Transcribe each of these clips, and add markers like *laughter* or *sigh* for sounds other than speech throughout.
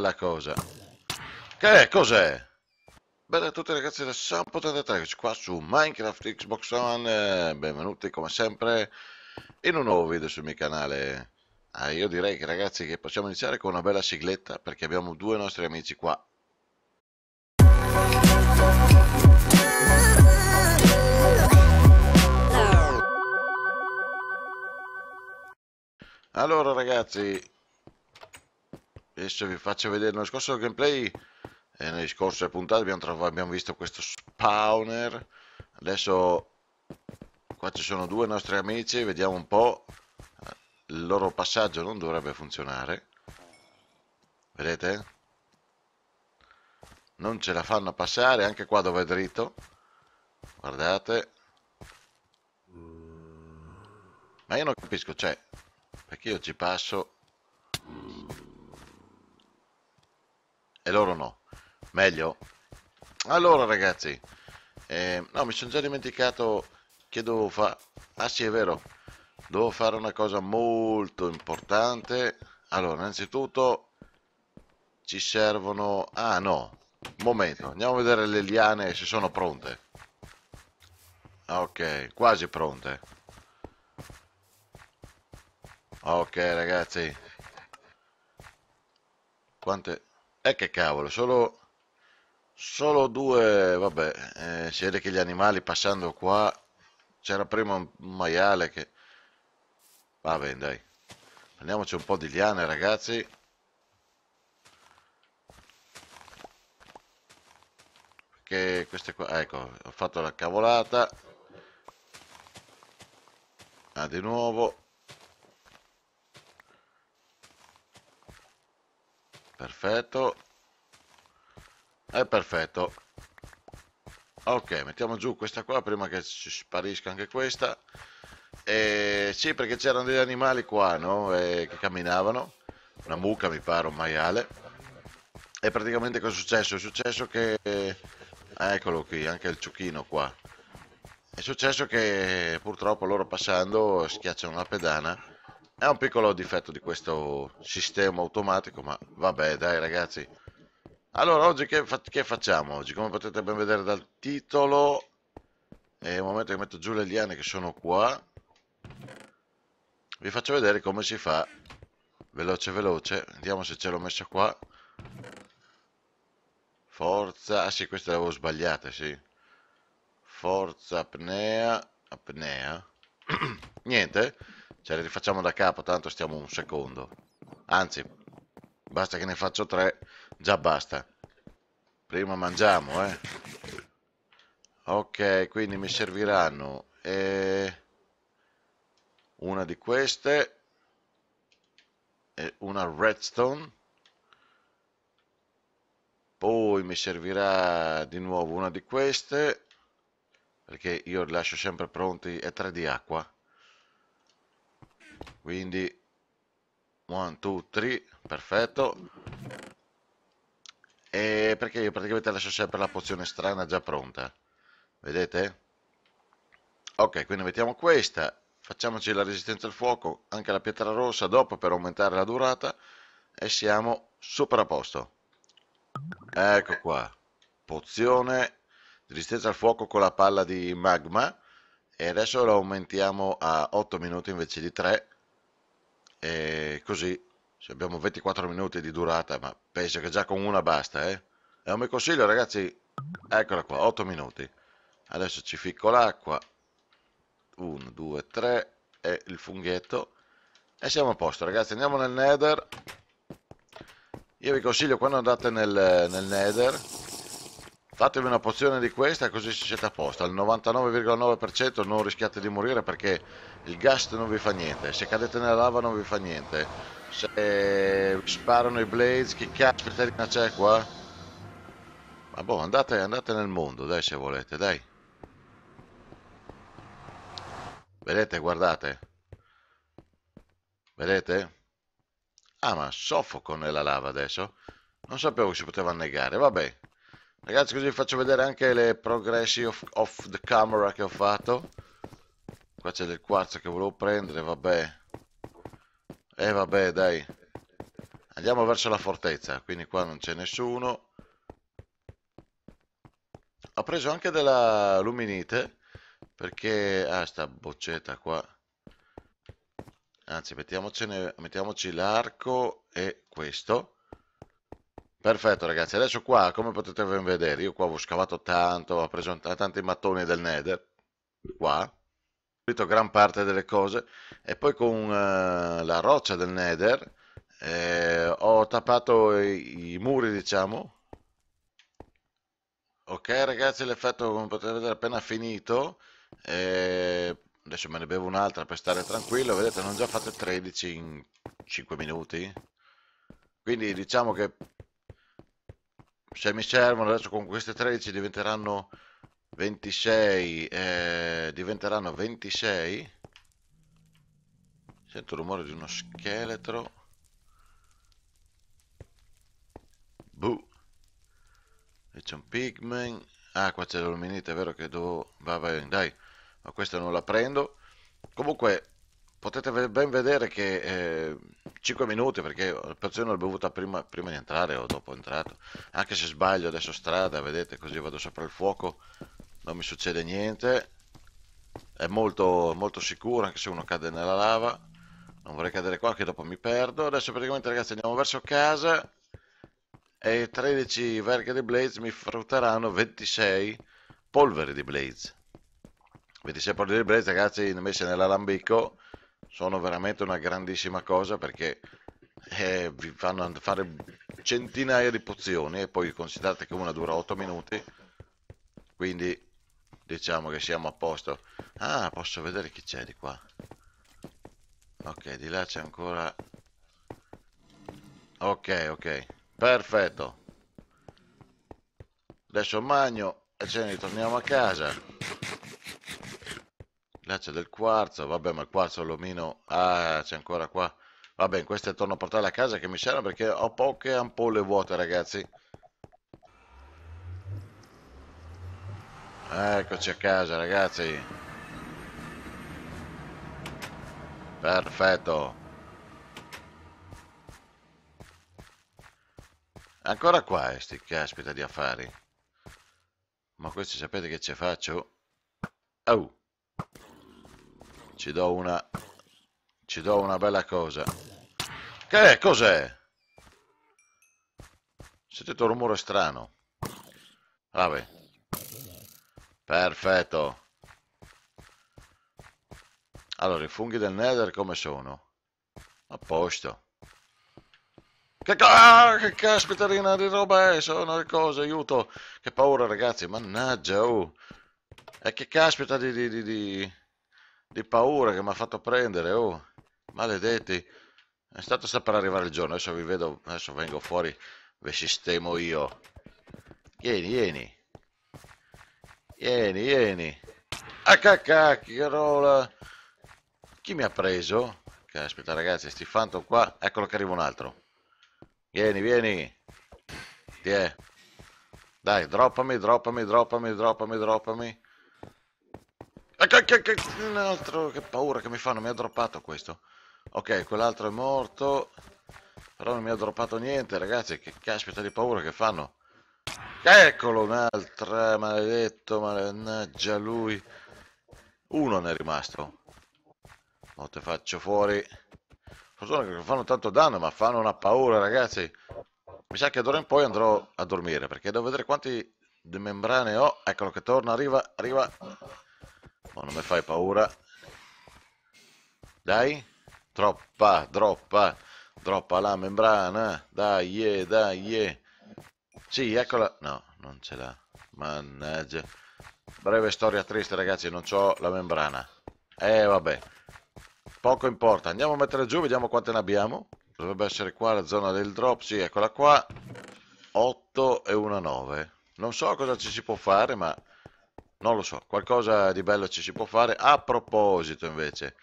bella cosa. Che cos'è? Bella a tutti ragazzi da Sampo33 qua su Minecraft Xbox One, benvenuti come sempre in un nuovo video sul mio canale. Ah, io direi che ragazzi che possiamo iniziare con una bella sigletta perché abbiamo due nostri amici qua. Allora ragazzi, adesso vi faccio vedere nello scorso gameplay e nelle scorse puntate abbiamo, abbiamo visto questo spawner. Adesso qua ci sono due nostri amici vediamo un po' il loro passaggio non dovrebbe funzionare. Vedete? Non ce la fanno passare anche qua dove è dritto. Guardate. Ma io non capisco cioè perché io ci passo e loro no. Meglio? Allora ragazzi, eh, no mi sono già dimenticato che dovevo fare... Ah sì è vero, devo fare una cosa molto importante. Allora, innanzitutto ci servono... Ah no, momento, andiamo a vedere le liane se sono pronte. Ok, quasi pronte. Ok ragazzi. Quante... Eh che cavolo, solo, solo due, vabbè, eh, si vede che gli animali passando qua, c'era prima un maiale che... Va bene, dai. Prendiamoci un po' di liane, ragazzi. Perché queste qua, ecco, ho fatto la cavolata. Ah, di nuovo. Perfetto. È perfetto. Ok mettiamo giù questa qua prima che sparisca anche questa. E sì perché c'erano degli animali qua no? E che camminavano. Una mucca mi pare un maiale. E praticamente cosa è successo? è successo che eccolo qui anche il ciuchino qua. È successo che purtroppo loro passando schiacciano la pedana è un piccolo difetto di questo sistema automatico, ma vabbè, dai ragazzi. Allora, oggi che, fa che facciamo? Oggi, come potete ben vedere dal titolo, è il momento che metto giù le liane che sono qua. Vi faccio vedere come si fa, veloce veloce. Vediamo se ce l'ho messo qua. Forza, ah sì, queste le avevo sbagliate, sì. Forza, apnea, apnea. *clears throat* Niente Ce le rifacciamo da capo, tanto stiamo un secondo. Anzi, basta che ne faccio tre, già basta. Prima mangiamo, eh. Ok, quindi mi serviranno eh, una di queste e una redstone. Poi mi servirà di nuovo una di queste, perché io lascio sempre pronti, e tre di acqua quindi 1 2 3 perfetto. E perché io praticamente lascio sempre la pozione strana già pronta. Vedete? Ok quindi mettiamo questa facciamoci la resistenza al fuoco anche la pietra rossa dopo per aumentare la durata e siamo super a posto. Ecco qua pozione resistenza al fuoco con la palla di magma e adesso lo aumentiamo a 8 minuti invece di 3 e così abbiamo 24 minuti di durata ma penso che già con una basta eh. È un mio consiglio ragazzi. Eccola qua 8 minuti. Adesso ci ficco l'acqua. 1 2 3 e il funghetto. E siamo a posto ragazzi. Andiamo nel nether. Io vi consiglio quando andate nel, nel nether Fatevi una pozione di questa così siete a posto. Al 99,9% non rischiate di morire perché il gas non vi fa niente. Se cadete nella lava non vi fa niente. Se sparano i blades, che caspita c'è qua? Ma boh, andate, andate nel mondo, dai se volete, dai. Vedete, guardate. Vedete? Ah, ma soffoco nella lava adesso. Non sapevo che si poteva annegare, vabbè. Ragazzi così vi faccio vedere anche le progressi off, off the camera che ho fatto. Qua c'è del quarzo che volevo prendere, vabbè. E eh, vabbè, dai. andiamo verso la fortezza, quindi qua non c'è nessuno. Ho preso anche della luminite, perché... Ah, sta boccetta qua. Anzi, mettiamoci l'arco e questo. Perfetto ragazzi, adesso qua come potete ben vedere, io qua ho scavato tanto, ho preso tanti mattoni del nether, qua, ho pulito gran parte delle cose. E poi con uh, la roccia del nether eh, ho tappato i, i, muri diciamo. Ok ragazzi, l'effetto come potete vedere è appena finito, eh, adesso me ne bevo un'altra per stare tranquillo, vedete non già fatte 13 in 5 minuti, quindi diciamo che se mi servono adesso con queste 13 diventeranno 26 eh, diventeranno 26 sento il rumore di uno scheletro. Buh. E c'è un pigman. Ah qua c'è l'illuminita è vero che devo vabbè dai. Ma questa non la prendo. Comunque potete ben vedere che eh, 5 minuti perché la persona l'ho bevuta prima, prima, di entrare o dopo entrato. Anche se sbaglio adesso strada vedete così vado sopra il fuoco non mi succede niente. È molto, molto sicuro anche se uno cade nella lava. Non vorrei cadere qua che dopo mi perdo. Adesso praticamente ragazzi andiamo verso casa. E 13 verghe di blaze mi frutteranno 26 polveri di blaze 26 polveri di blaze ragazzi messe nell'alambico sono veramente una grandissima cosa perché eh, vi fanno fare centinaia di pozioni e poi considerate che una dura 8 minuti. Quindi diciamo che siamo a posto. Ah posso vedere chi c'è di qua? Ok di là c'è ancora ok ok. Perfetto. Adesso magno e ce ne ritorniamo a casa Là c'è del quarzo, vabbè ma il quarzo lo mino... Ah, c'è ancora qua. Vabbè, questo è torno a portare a casa che mi serve perché ho poche ampolle vuote, ragazzi. Eccoci a casa, ragazzi. Perfetto. Ancora qua, eh, sti caspita di affari. Ma questi sapete che ci faccio? Oh ci do una ci do una bella cosa. Che cos'è? sentite un rumore strano. Vabbè. Perfetto. Allora i funghi del nether come sono? a posto. Che, ah, che caspiterina di roba è? Sono le cose aiuto. Che paura ragazzi. Mannaggia oh. E che caspita di, di, di, di di paura che mi ha fatto prendere, oh, maledetti. È stato sta per arrivare il giorno, adesso vi vedo, adesso vengo fuori, vi sistemo io. Vieni, vieni. Vieni, vieni. Ah, cacchio, Chi mi ha preso? Aspetta ragazzi, sti phantom qua, eccolo che arriva un altro. Vieni, vieni. Ti è. Dai, droppami, droppami, droppami, droppami, droppami. Che, un altro, che paura che mi fanno, mi ha droppato questo. Ok, quell'altro è morto. Però non mi ha droppato niente, ragazzi. Che caspita di paura che fanno. Eccolo, un'altra, maledetto, mannaggia lui. Uno ne è rimasto. Mo te faccio fuori. Fortuna che fanno tanto danno, ma fanno una paura, ragazzi. Mi sa che d'ora in poi andrò a dormire, perché devo vedere quanti membrane ho. Eccolo che torna, arriva, arriva. Oh, non mi fai paura. Dai. Troppa, troppa. Troppa la membrana. Dai, yeah, dai, yeah. Sì, eccola. No, non ce l'ha. Mannaggia. Breve storia triste, ragazzi. Non ho la membrana. Eh, vabbè. Poco importa. Andiamo a mettere giù, vediamo quante ne abbiamo. Dovrebbe essere qua la zona del drop. Sì, eccola qua. 8 e una 9. Non so cosa ci si può fare, ma non lo so, qualcosa di bello ci si può fare. A proposito, invece,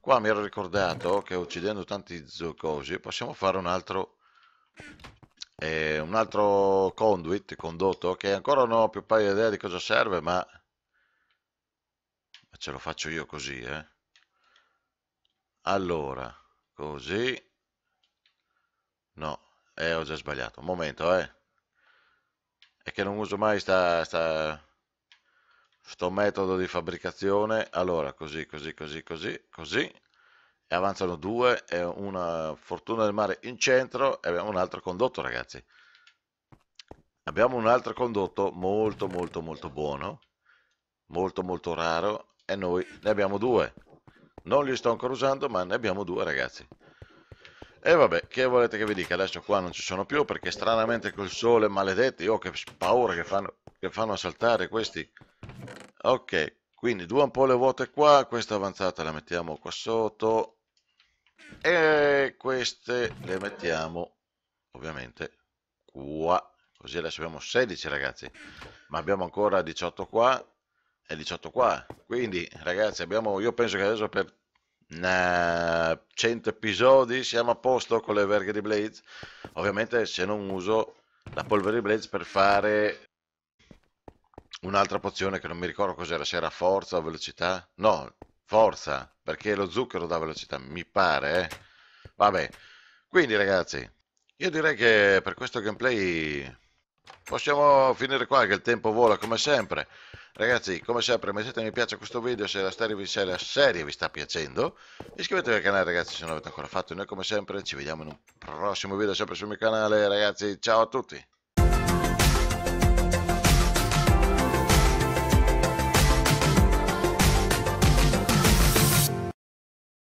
qua mi ero ricordato che uccidendo tanti cosi possiamo fare un altro, eh, un altro conduit, condotto, che ancora non ho più paio di idea di cosa serve, ma ce lo faccio io così, eh. Allora, così, No, eh, ho già sbagliato. Un momento, eh. È che non uso mai sta, sta, sto metodo di fabbricazione. Allora, così, così, così, così, così. E avanzano due, e una fortuna del mare in centro e abbiamo un altro condotto, ragazzi. Abbiamo un altro condotto molto, molto, molto buono. Molto, molto raro. E noi ne abbiamo due. Non li sto ancora usando, ma ne abbiamo due, ragazzi. E vabbè, che volete che vi dica? Adesso qua non ci sono più perché stranamente col sole maledetti, oh che paura che fanno, che fanno a saltare questi. Ok, quindi due ampolle vuote qua, questa avanzata la mettiamo qua sotto e queste le mettiamo ovviamente qua. Così adesso abbiamo 16 ragazzi, ma abbiamo ancora 18 qua e 18 qua. Quindi ragazzi abbiamo, io penso che adesso per 100 episodi siamo a posto con le verghe di Blades ovviamente se non uso la polvere di Blades per fare un'altra pozione che non mi ricordo cos'era se era forza o velocità no forza perché lo zucchero dà velocità mi pare eh? vabbè quindi ragazzi io direi che per questo gameplay possiamo finire qua che il tempo vola come sempre Ragazzi, come sempre, mettete mi piace a questo video se la, serie, vi sta piacendo. Iscrivetevi al canale, ragazzi, se non l'avete ancora fatto. Noi, come sempre, ci vediamo in un prossimo video sempre sul mio canale. Ragazzi, ciao a tutti!